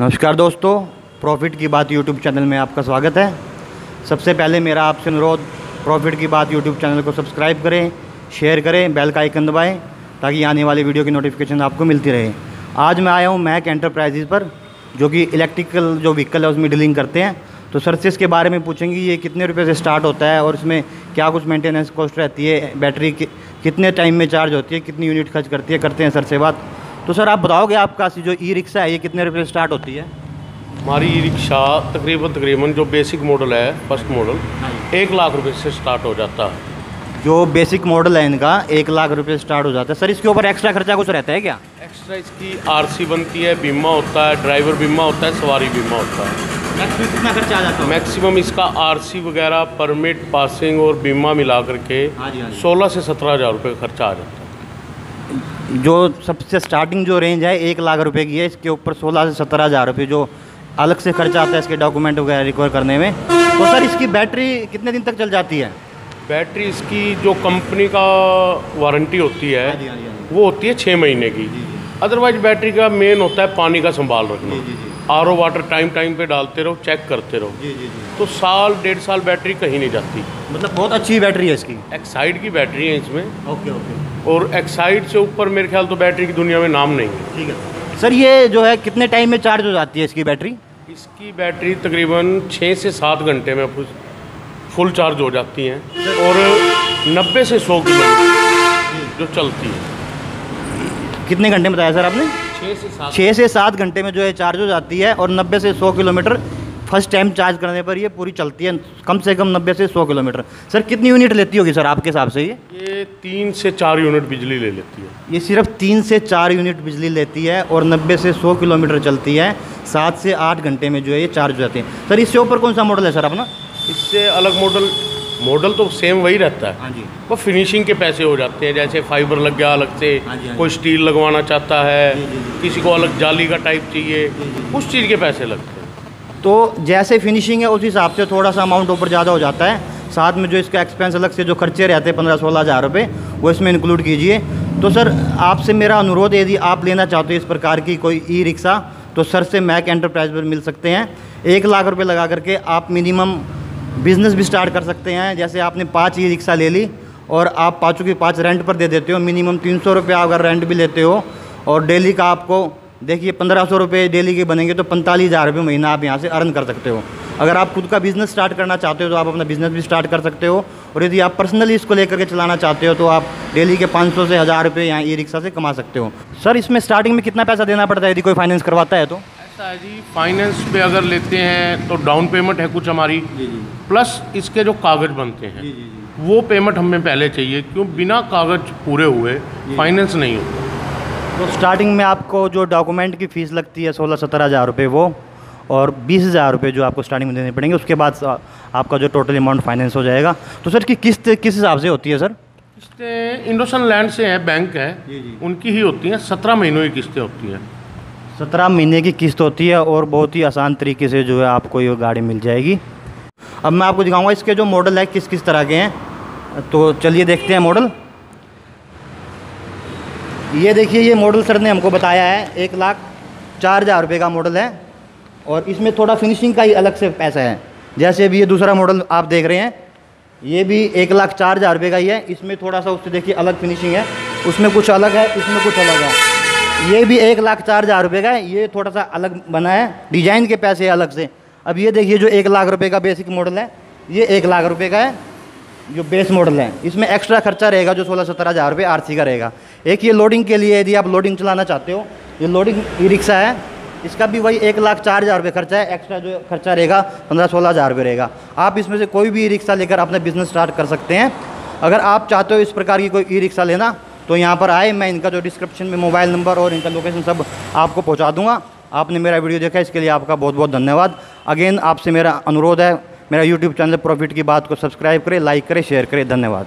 नमस्कार दोस्तों, प्रॉफिट की बात यूट्यूब चैनल में आपका स्वागत है। सबसे पहले मेरा आपसे अनुरोध, प्रॉफिट की बात यूट्यूब चैनल को सब्सक्राइब करें, शेयर करें, बेल का आइकन दबाएँ, ताकि आने वाली वीडियो की नोटिफिकेशन आपको मिलती रहे। आज मैं आया हूँ मैक एंटरप्राइजेज़ पर, जो कि इलेक्ट्रिकल जो व्हीकल है, उसमें डीलिंग करते हैं। तो सर से इसके बारे में पूछेंगे, ये कितने रुपये से स्टार्ट होता है और इसमें क्या कुछ मेंटेनेंस कॉस्ट रहती है बैटरी कितने टाइम में चार्ज होती है, कितनी यूनिट खर्च करती है, करते हैं सर से बात। तो सर आप बताओगे आपका जो ई रिक्शा है ये कितने रुपये स्टार्ट होती है? हमारी ई रिक्शा तकरीबन तकरीबन जो बेसिक मॉडल है फ़र्स्ट मॉडल एक लाख रुपए से स्टार्ट हो जाता है। जो बेसिक मॉडल है इनका एक लाख रुपये स्टार्ट हो जाता है। सर इसके ऊपर एक्स्ट्रा खर्चा कुछ रहता है क्या? एक्स्ट्रा इसकी आरसी बनती है बीमा होता है ड्राइवर बीमा होता है सवारी बीमा होता है। कितना खर्चा आ जाता है मैक्सिमम इसका आरसी वगैरह परमिट पासिंग और बीमा मिला करके हाँ हाँ। सोलह से सत्रह हज़ार रुपये का खर्चा आ जाता है। जो सबसे स्टार्टिंग जो रेंज है एक लाख रुपए की है इसके ऊपर सोलह से सत्रह हज़ार रुपये जो अलग से खर्चा आता है इसके डॉक्यूमेंट वगैरह रिकवर करने में। तो सर इसकी बैटरी कितने दिन तक चल जाती है? बैटरी इसकी जो कंपनी का वारंटी होती है हाँ हाँ हाँ वो होती है छः महीने की। अदरवाइज़ बैटरी का मेन होता है पानी का संभाल रखना। आरओ वाटर टाइम टाइम पे डालते रहो चेक करते रहो। जी जी जी। तो साल डेढ़ साल बैटरी कहीं नहीं जाती। मतलब बहुत अच्छी बैटरी है इसकी। एक्साइड की बैटरी है इसमें। Okay okay. और एक्साइड से ऊपर मेरे ख्याल तो बैटरी की दुनिया में नाम नहीं है। ठीक है। सर ये जो है कितने टाइम में चार्ज हो जाती है इसकी बैटरी? इसकी बैटरी तकरीबन छः से सात घंटे में फुल- चार्ज हो जाती हैं। और 90 से 100 किलोमीटर जो चलती है। कितने घंटे में बताया सर आपने? छः से सात घंटे में जो है चार्ज हो जाती है और नब्बे से सौ किलोमीटर फ़र्स्ट टाइम चार्ज करने पर ये पूरी चलती है कम से कम नब्बे से सौ किलोमीटर। सर कितनी यूनिट लेती होगी सर आपके हिसाब से ये? ये तीन से चार यूनिट बिजली ले लेती है। ये सिर्फ़ तीन से चार यूनिट बिजली लेती है और नब्बे से सौ किलोमीटर चलती है सात से आठ घंटे में जो है ये चार्ज हो जाती है। सर इससे ऊपर कौन सा मॉडल है सर अपना? इससे अलग मॉडल मॉडल तो सेम वही रहता है। हाँ जी। वो फिनिशिंग के पैसे हो जाते हैं जैसे फाइबर लग गया अलग से हाँ हाँ कोई स्टील लगवाना चाहता है जी, जी, जी। किसी को अलग जाली का टाइप चाहिए उस चीज़ के पैसे लगते हैं। तो जैसे फिनिशिंग है उस हिसाब से थोड़ा सा अमाउंट ऊपर ज़्यादा हो जाता है। साथ में जो इसका एक्सपेंस अलग से जो खर्चे रहते हैं पंद्रह सोलह हज़ार रुपये वो इसमें इंक्लूड कीजिए। तो सर आपसे मेरा अनुरोध यदि आप लेना चाहते हो इस प्रकार की कोई ई रिक्शा तो सर से मैक एंटरप्राइज पर मिल सकते हैं। एक लाख रुपये लगा करके आप मिनिमम बिज़नेस भी स्टार्ट कर सकते हैं। जैसे आपने पाँच ई रिक्शा ले ली और आप पाँचों की पाँच रेंट पर दे देते हो, मिनिमम तीन सौ रुपये अगर रेंट भी लेते हो और डेली का आपको, देखिए पंद्रह सौ रुपये डेली के बनेंगे तो पैंतालीस हज़ार रुपये महीना आप यहाँ से अर्न कर सकते हो। अगर आप खुद का बिज़नेस स्टार्ट करना चाहते हो तो आप अपना बिज़नेस भी स्टार्ट कर सकते हो और यदि आप पर्सनली इसको लेकर के चलाना चाहते हो तो आप डेली के 500 से हज़ार रुपये यहाँ ई रिक्शा से कमा सकते हो। सर, इसमें स्टार्टिंग में कितना पैसा देना पड़ता है? यदि कोई फाइनेंस करवाता है तो? है जी। फाइनेंस पे अगर लेते हैं तो डाउन पेमेंट है कुछ हमारी। प्लस इसके जो कागज़ बनते हैं वो पेमेंट हमें पहले चाहिए क्यों? बिना कागज़ पूरे हुए फाइनेंस नहीं होता। तो स्टार्टिंग में आपको जो डॉक्यूमेंट की फ़ीस लगती है सोलह सत्रह हज़ार रुपये वो और बीस हज़ार रुपये जो आपको स्टार्टिंग में देने पड़ेंगे उसके बाद आपका जो टोटल अमाउंट फाइनेंस हो जाएगा। तो सर की किस्त किस हिसाब से होती है सर किस्तें इंडोसन लैंड से है बैंक है। उनकी ही होती हैं सत्रह महीनों की किस्तें होती हैं। सत्रह महीने की किस्त होती है और बहुत ही आसान तरीके से जो है आपको ये गाड़ी मिल जाएगी। अब मैं आपको दिखाऊँगा इसके जो मॉडल है, किस किस तरह के हैं। तो चलिए देखते हैं मॉडल ये देखिए, ये मॉडल सर ने हमको बताया है, एक लाख चार हज़ार रुपये का मॉडल है और इसमें थोड़ा फिनिशिंग का ही अलग से पैसा है। जैसे अभी ये दूसरा मॉडल आप देख रहे हैं, ये भी एक लाख चार हज़ार रुपये का ही है। इसमें थोड़ा सा उससे देखिए अलग फिनिशिंग है। उसमें कुछ अलग है, इसमें कुछ अलग है। ये भी एक लाख चार हज़ार रुपये का है। ये थोड़ा सा अलग बना है। डिज़ाइन के पैसे अलग से। अब ये देखिए, जो एक लाख रुपये का बेसिक मॉडल है, ये एक लाख रुपये का है, जो बेस मॉडल है। इसमें एक्स्ट्रा खर्चा रहेगा, जो सोलह सत्रह हज़ार रुपये आर का रहेगा। एक ये लोडिंग के लिए यदि आप लोडिंग चलाना चाहते हो, ये लोडिंग ई रिक्शा है। इसका भी वही एक लाख चार हज़ार रुपये खर्चा है। एक्स्ट्रा जो खर्चा रहेगा, पंद्रह सोलह हज़ार रुपये रहेगा। आप इसमें से कोई भी ई रिक्शा लेकर अपना बिज़नेस स्टार्ट कर सकते हैं। अगर आप चाहते हो इस प्रकार की कोई ई रिक्शा लेना तो यहाँ पर आए, मैं इनका जो डिस्क्रिप्शन में मोबाइल नंबर और इनका लोकेशन सब आपको पहुँचा दूँगा। आपने मेरा वीडियो देखा, इसके लिए आपका बहुत बहुत धन्यवाद। अगेन आपसे मेरा अनुरोध है, मेरा यूट्यूब चैनल प्रॉफिट की बात को सब्सक्राइब करें लाइक करें शेयर करें। धन्यवाद।